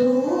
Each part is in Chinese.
Ooh.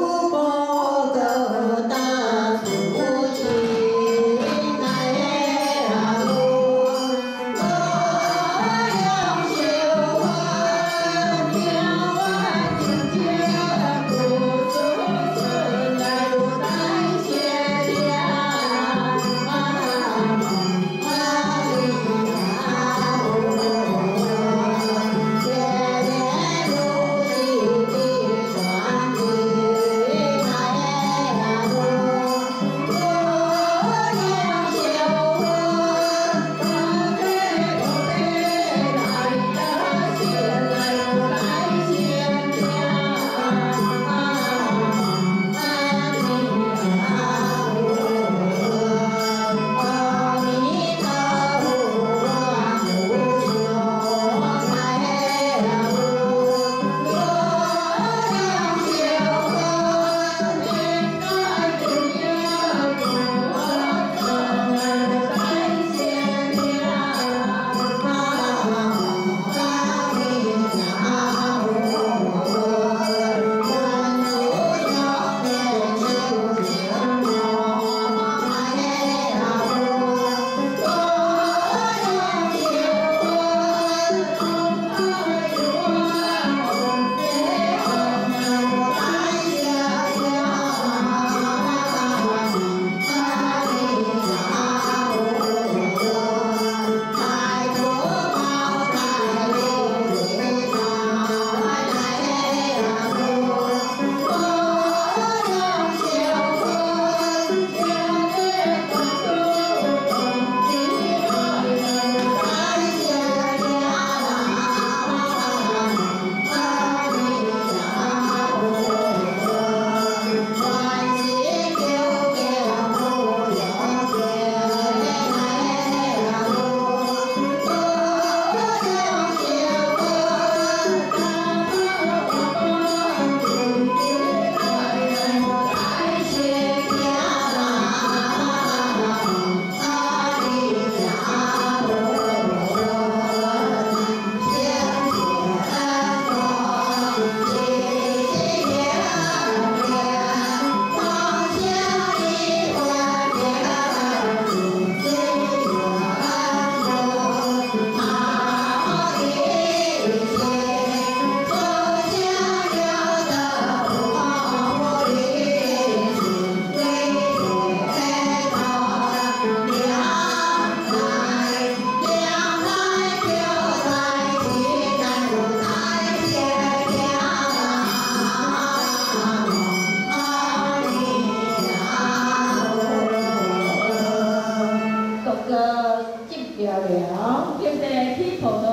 现在起头脑，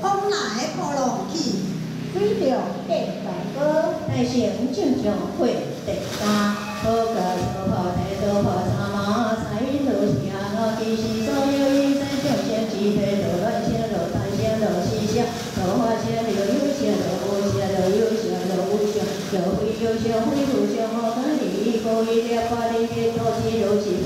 从来不乱起，会。个小跑，马，所有一切就全记，多赚，花，有钱，一，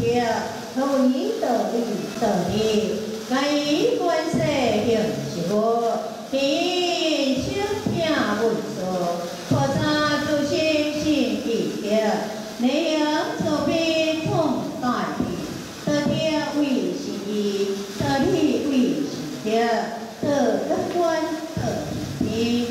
天努力努力努力每一关在平时过平不足普查作心心检查没有错别重大题得天为实地得天为实地得个关得体